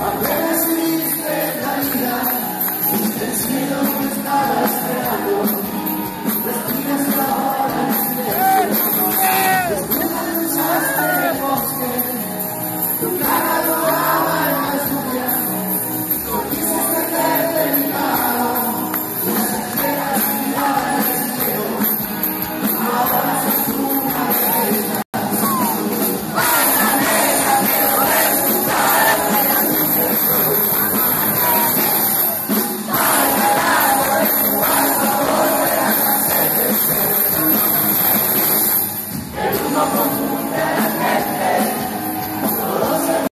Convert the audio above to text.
Amen.